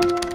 You